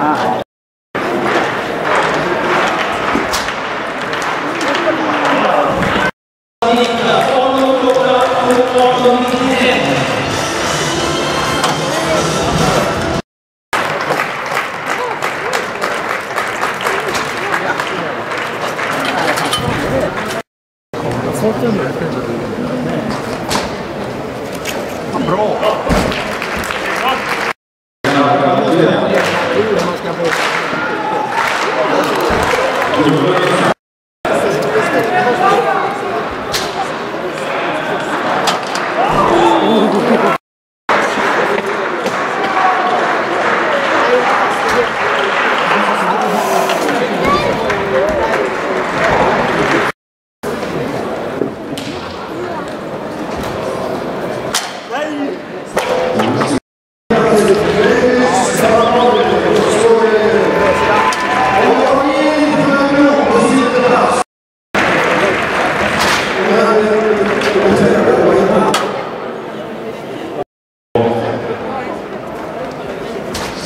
はいそっちのやってんだけどね。ブロー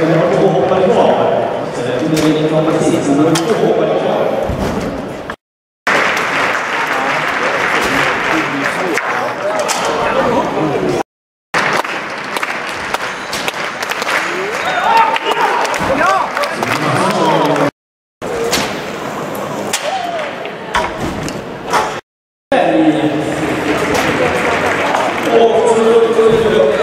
Io hoppa di nuovo, chiude bene la partita, ma io hoppa di. Oh,